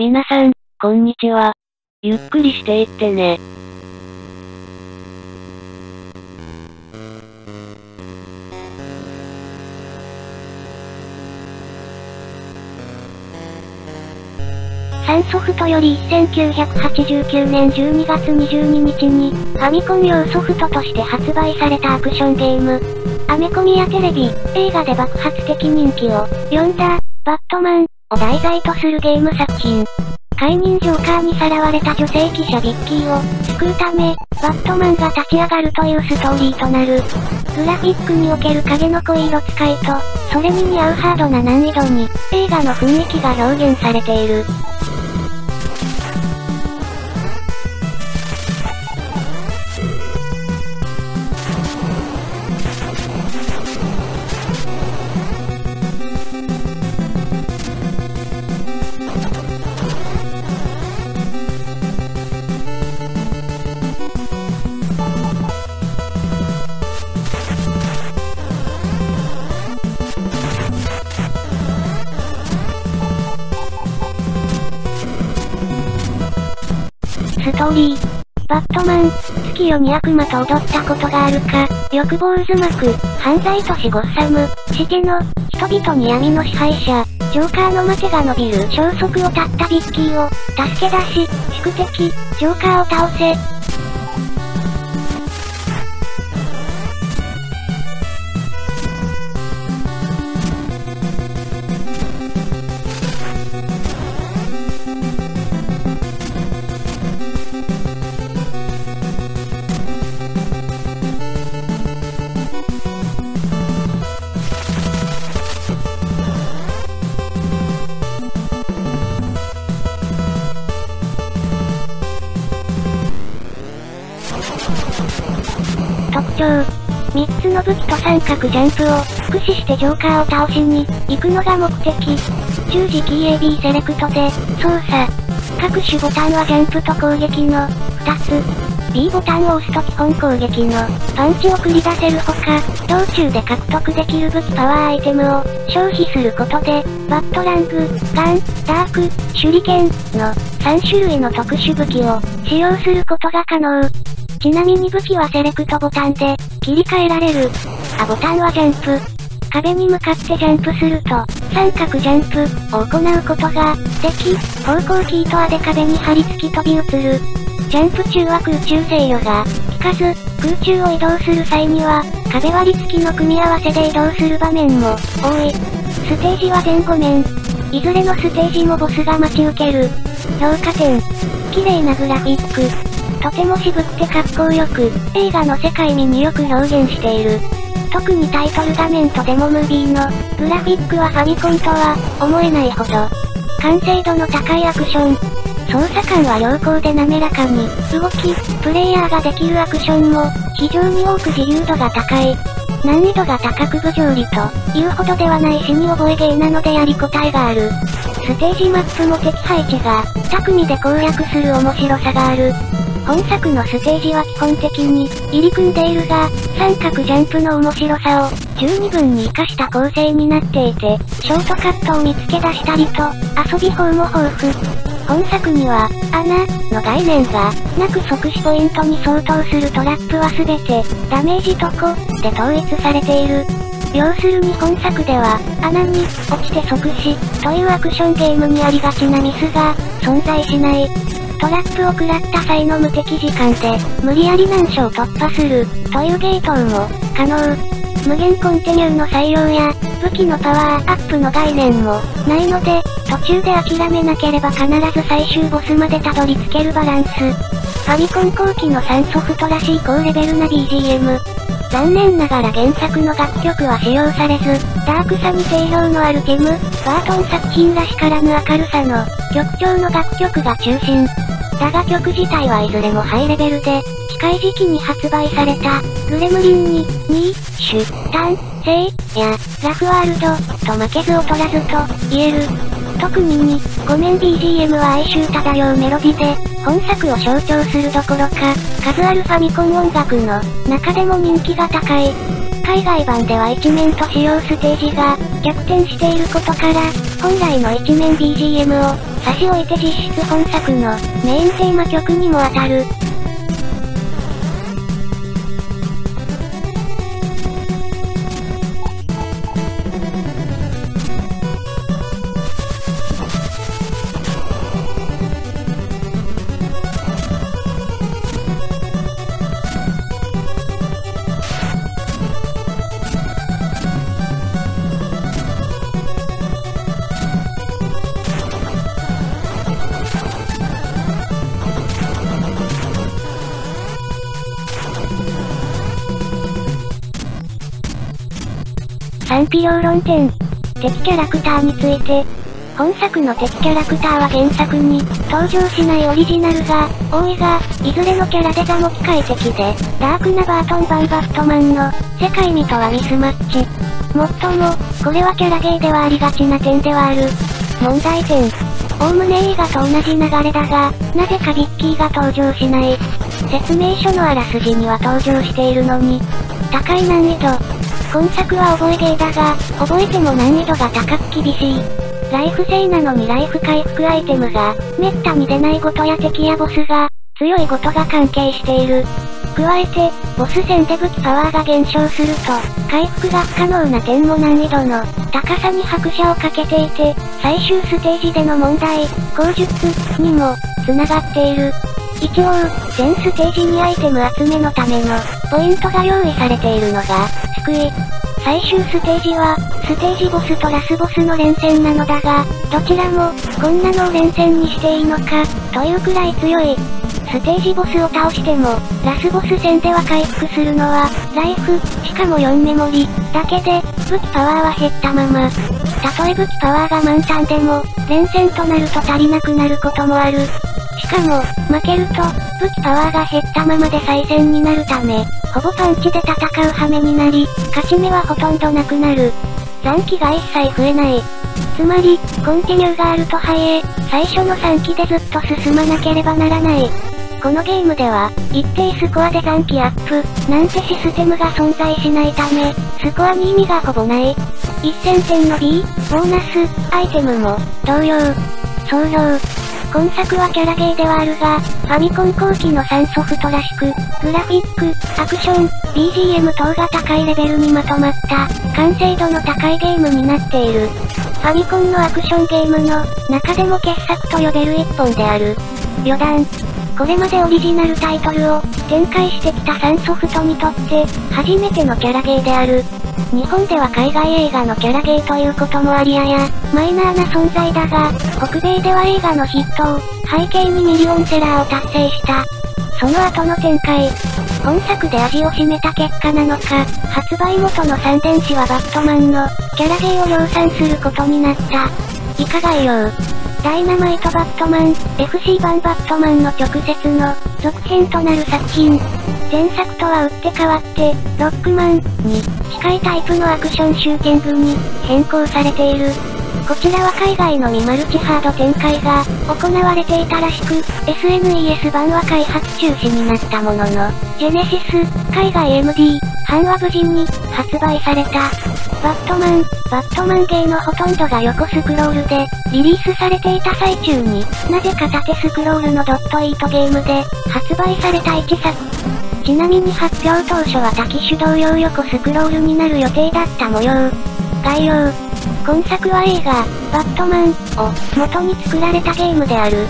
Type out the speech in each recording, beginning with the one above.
皆さん、こんにちは。ゆっくりしていってね。サンソフトより1989年12月22日に、ファミコン用ソフトとして発売されたアクションゲーム。アメコミやテレビ、映画で爆発的人気を呼んだ、バットマンを題材とするゲーム作品。解任ジョーカーにさらわれた女性記者ビッキーを救うため、バットマンが立ち上がるというストーリーとなる。グラフィックにおける影の濃い色使いと、それに似合うハードな難易度に、映画の雰囲気が表現されている。ストーリー。バットマン、月夜に悪魔と踊ったことがあるか、欲望渦巻く、犯罪都市ゴッサム、しての、人々に闇の支配者、ジョーカーの待てが伸びる。消息を絶ったビッキーを、助け出し、宿敵、ジョーカーを倒せ。特徴。3つの武器と三角ジャンプを駆使してジョーカーを倒しに行くのが目的。十字キー AB セレクトで操作。各種ボタンはジャンプと攻撃の2つ。B ボタンを押すと基本攻撃のパンチを繰り出せるほか、道中で獲得できる武器パワーアイテムを消費することで、バットラング、ガン、ダーク、手裏剣の3種類の特殊武器を使用することが可能。ちなみに武器はセレクトボタンで切り替えられる。あボタンはジャンプ。壁に向かってジャンプすると、三角ジャンプを行うことができ、方向キーとあで壁に張り付き飛び移る。ジャンプ中は空中制御が効かず、空中を移動する際には、壁割り付きの組み合わせで移動する場面も多い。ステージは全5面。いずれのステージもボスが待ち受ける。評価点。綺麗なグラフィック。とても渋くてかっこよく、映画の世界味によく表現している。特にタイトル画面とデモムービーの、グラフィックはファミコンとは、思えないほど、完成度の高いアクション。操作感は良好で滑らかに、動き、プレイヤーができるアクションも、非常に多く自由度が高い。難易度が高く不条理というほどではないしに覚えゲーなのでやりごたえがある。ステージマップも敵配置が、巧みで攻略する面白さがある。本作のステージは基本的に、入り組んでいるが、三角ジャンプの面白さを、十二分に活かした構成になっていて、ショートカットを見つけ出したりと、遊び方も豊富。本作には、穴、の概念が、なく即死ポイントに相当するトラップはすべて、ダメージとこ、で統一されている。要するに本作では、穴に、落ちて即死、というアクションゲームにありがちなミスが、存在しない。トラップを食らった際の無敵時間で、無理やり難所を突破する、というゲートンも、可能。無限コンティニューの採用や、武器のパワーアップの概念も、ないので、途中で諦めなければ必ず最終ボスまでたどり着けるバランス。ファミコン後期の3ソフトらしい高レベルな BGM。残念ながら原作の楽曲は使用されず、ダークさに定評のあるティム・バートン作品らしからぬ明るさの、曲調の楽曲が中心。だが曲自体はいずれもハイレベルで、近い時期に発売された、グレムリンに、2、シュ、タン、セイ、や、ラフワールド、と負けず劣らずと、言える。特に2、ごめん BGM は哀愁漂うメロディで、本作を象徴するどころか、数あるファミコン音楽の中でも人気が高い。海外版では一面と使用ステージが逆転していることから、本来の一面 BGM を差し置いて実質本作のメインテーマ曲にも当たる。賛否両論点。敵キャラクターについて。本作の敵キャラクターは原作に登場しないオリジナルが多いが、いずれのキャラデザも機械的で、ダークなバートン版バフトマンの世界味とはミスマッチ。もっとも、これはキャラゲーではありがちな点ではある。問題点。おおむね映画と同じ流れだが、なぜかビッキーが登場しない。説明書のあらすじには登場しているのに、高い難易度。今作は覚えゲーだが、覚えても難易度が高く厳しい。ライフ制なのにライフ回復アイテムが、めったに出ないごとや敵やボスが、強いごとが関係している。加えて、ボス戦で武器パワーが減少すると、回復が不可能な点も難易度の高さに拍車をかけていて、最終ステージでの問題、口述にも、繋がっている。一応、全ステージにアイテム集めのための、ポイントが用意されているのが、救い。最終ステージは、ステージボスとラスボスの連戦なのだが、どちらも、こんなのを連戦にしていいのか、というくらい強い。ステージボスを倒しても、ラスボス戦では回復するのは、ライフ、しかも4メモリ、だけで、武器パワーは減ったまま。たとえ武器パワーが満タンでも、連戦となると足りなくなることもある。しかも、負けると、武器パワーが減ったままで再戦になるため、ほぼパンチで戦う羽目になり、勝ち目はほとんどなくなる。残機が一切増えない。つまり、コンティニューがあると早え、最初の3機でずっと進まなければならない。このゲームでは、一定スコアで残機アップ、なんてシステムが存在しないため、スコアに意味がほぼない。1000点の B、ボーナス、アイテムも、同様。総量、今作はキャラゲーではあるが、ファミコン後期の3ソフトらしく、グラフィック、アクション、BGM 等が高いレベルにまとまった、完成度の高いゲームになっている。ファミコンのアクションゲームの、中でも傑作と呼べる一本である。余談。これまでオリジナルタイトルを展開してきた3ソフトにとって、初めてのキャラゲーである。日本では海外映画のキャラゲーということもありやや、マイナーな存在だが、北米では映画のヒットを、背景にミリオンセラーを達成した。その後の展開。本作で味を占めた結果なのか、発売元の三電子はバットマンの、キャラゲーを量産することになった。以下概要。ダイナマイトバットマン、FC 版バットマンの直接の、続編となる作品。前作とは打って変わって、ロックマンに近いタイプのアクションシューティングに変更されている。こちらは海外のみマルチハード展開が行われていたらしく、SNES 版は開発中止になったものの、ジェネシス、海外 MD、版は無事に発売された。バットマン、バットマンゲーのほとんどが横スクロールで、リリースされていた最中に、なぜか縦スクロールのドットイートゲームで、発売された1作。ちなみに発表当初は多機種同様横スクロールになる予定だった模様。概要。今作は映画、バットマンを元に作られたゲームである。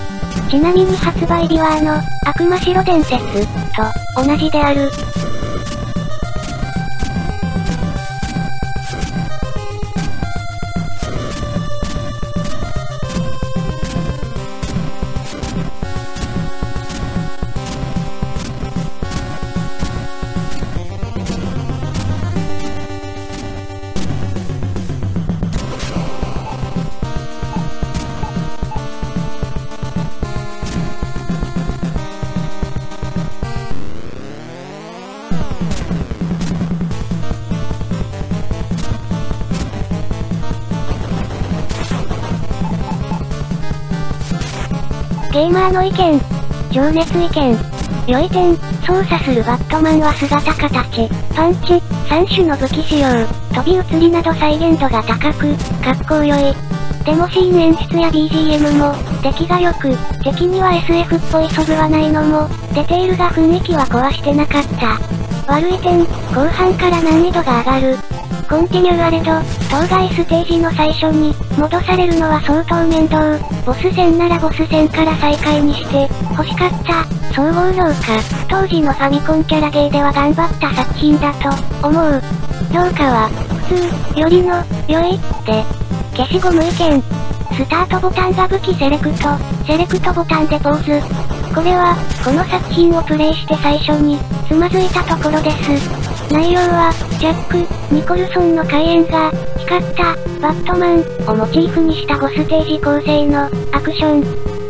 ちなみに発売日はあの、悪魔城伝説と同じである。ゲーマーの意見。情熱意見。良い点、操作するバットマンは姿形、パンチ、3種の武器使用、飛び移りなど再現度が高く、格好良い。でもシーン演出や BGM も、出来が良く、敵には SF っぽい素具はないのも、デテールが雰囲気は壊してなかった。悪い点、後半から難易度が上がる。コンティニューアレド、当該ステージの最初に、戻されるのは相当面倒。ボス戦ならボス戦から再開にして、欲しかった。総合評価、当時のファミコンキャラゲーでは頑張った作品だと、思う。評価は、普通、よりの、良い、で、消しゴム意見。スタートボタンが武器セレクト、セレクトボタンでポーズ。これは、この作品をプレイして最初に、つまずいたところです。内容は、ジャック、ニコルソンの開演が、光った、バットマン、をモチーフにした5ステージ構成の、アクション。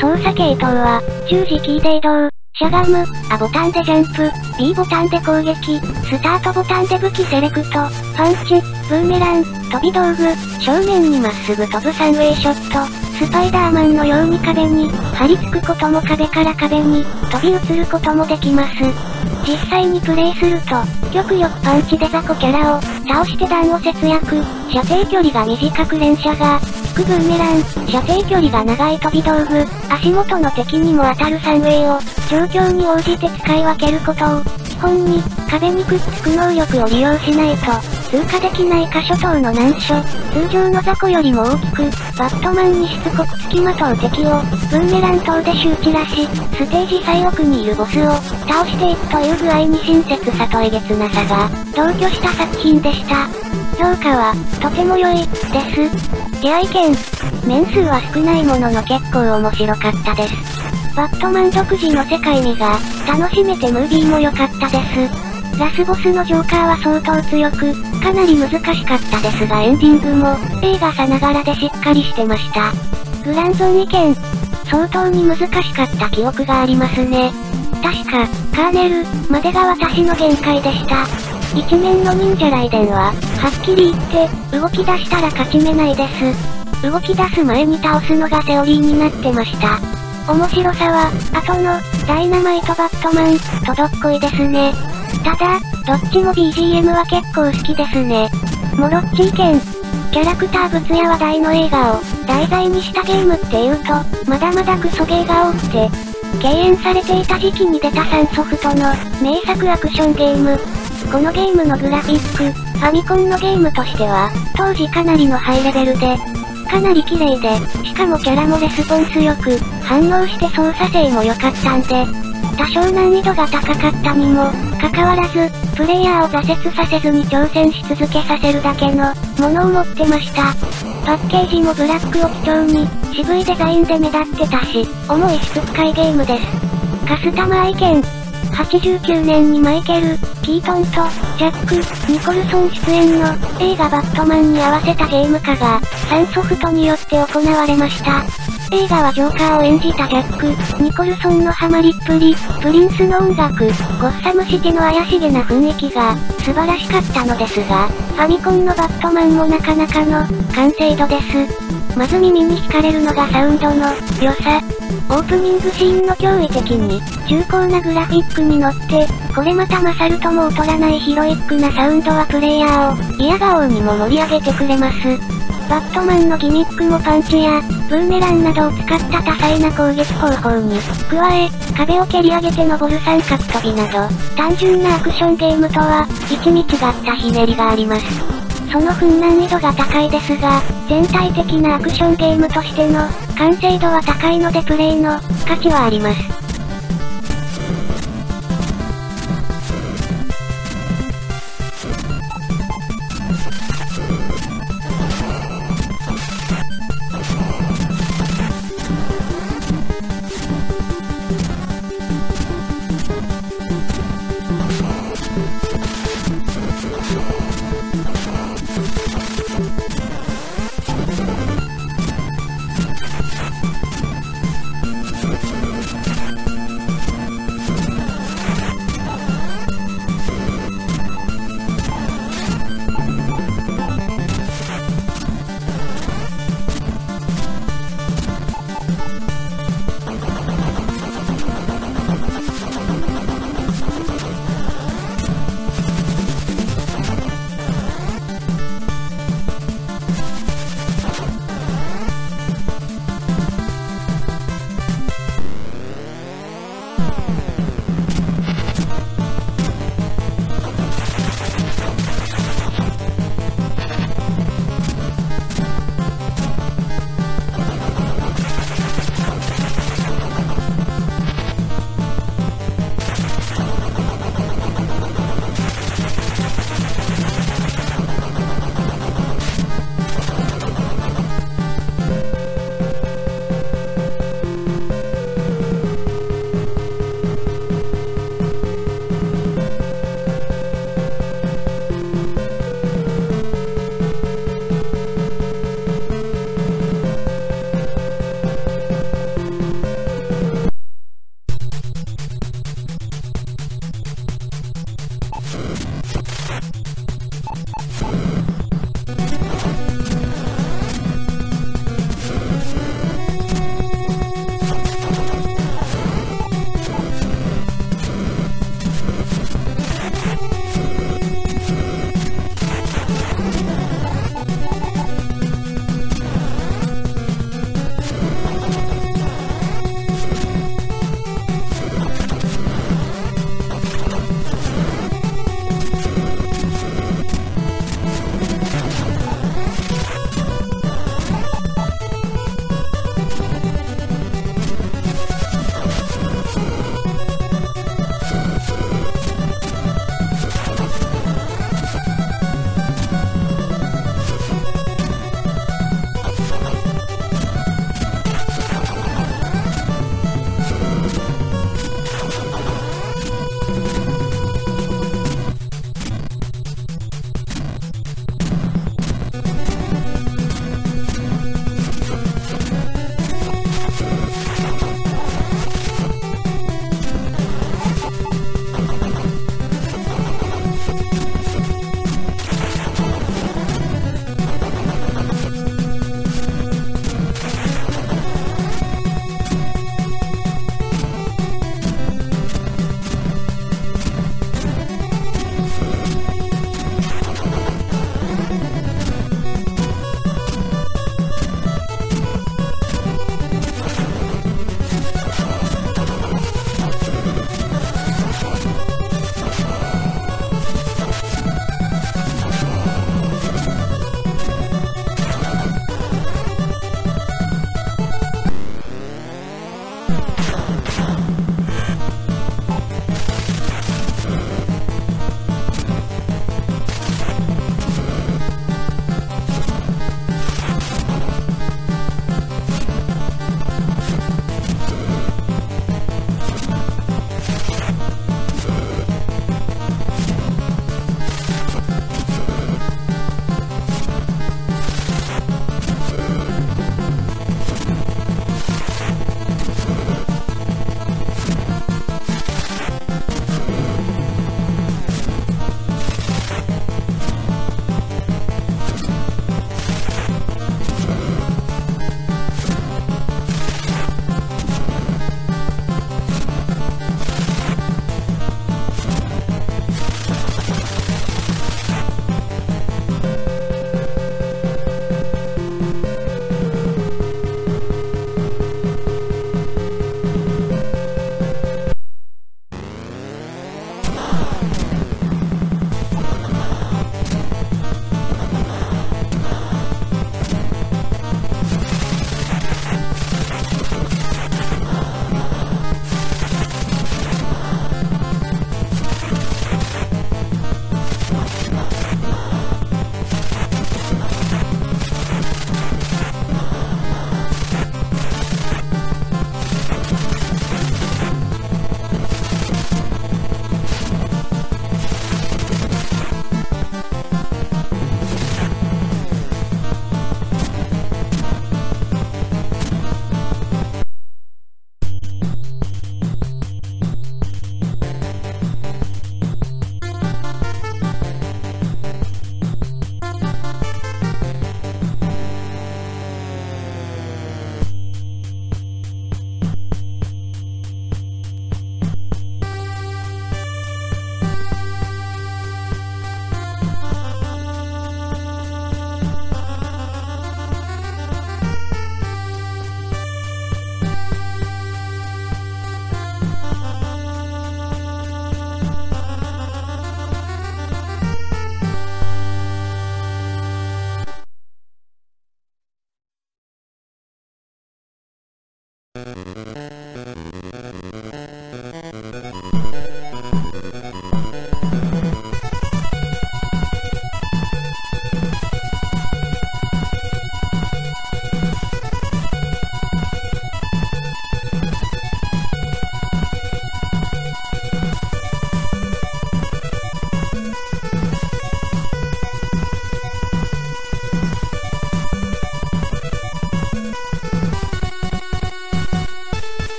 操作系統は、十字キーで移動、しゃがむ、A ボタンでジャンプ、B ボタンで攻撃、スタートボタンで武器セレクト、パンチ、ブーメラン、飛び道具、正面にまっすぐ飛ぶサンウェイショット、スパイダーマンのように壁に、張り付くことも壁から壁に、飛び移ることもできます。実際にプレイすると、極力パンチで雑魚キャラを、倒して弾を節約、射程距離が短く連射が、効くブーメラン、射程距離が長い飛び道具、足元の敵にも当たるサンウェイを、状況に応じて使い分けることを、基本に、壁にくっつく能力を利用しないと、通過できない箇所等の難所、通常の雑魚よりも大きく、バットマンにしつこく付きまとう敵を、ブーメラン等で周知らし、ステージ最奥にいるボスを、倒していくという具合に親切さとえげつなさが、同居した作品でした。評価は、とても良い、です。出会い券。面数は少ないものの結構面白かったです。バットマン独自の世界味が、楽しめてムービーも良かったです。ラスボスのジョーカーは相当強く、かなり難しかったですがエンディングも、映画さながらでしっかりしてました。グランゾン意見。相当に難しかった記憶がありますね。確か、カーネル、までが私の限界でした。一面の忍者雷電は、はっきり言って、動き出したら勝ち目ないです。動き出す前に倒すのがセオリーになってました。面白さは、後の、ダイナマイトバットマン、とどっこいですね。ただ、どっちも BGM は結構好きですね。モロッチ意見。キャラクター物や話題の映画を、題材にしたゲームって言うと、まだまだクソゲーが多くて、敬遠されていた時期に出た3ソフトの、名作アクションゲーム、このゲームのグラフィック、ファミコンのゲームとしては、当時かなりのハイレベルで、かなり綺麗で、しかもキャラもレスポンスよく、反応して操作性も良かったんで、多少難易度が高かったにも、かわらず、プレイヤーを挫折させずに挑戦し続けさせるだけの、ものを持ってました。パッケージもブラックを基調に、渋いデザインで目立ってたし、重い質使いゲームです。カスタマー意見、89年にマイケル、キートンと、ジャック、ニコルソン出演の、映画バットマンに合わせたゲーム化が、3ソフトによって行われました。映画はジョーカーを演じたジャック、ニコルソンのハマりっぷり、プリンスの音楽、ゴッサムシティの怪しげな雰囲気が、素晴らしかったのですが、ファミコンのバットマンもなかなかの、完成度です。まず耳に惹かれるのがサウンドの、良さ。オープニングシーンの驚異的に、重厚なグラフィックに乗って、これまた勝るとも劣らないヒロイックなサウンドはプレイヤーを、嫌顔にも盛り上げてくれます。バットマンのギミックもパンチや、ブーメランなどを使った多彩な攻撃方法に、加え、壁を蹴り上げて登る三角飛びなど、単純なアクションゲームとは、一味違ったひねりがあります。その分難易度が高いですが、全体的なアクションゲームとしての、完成度は高いのでプレイの、価値はあります。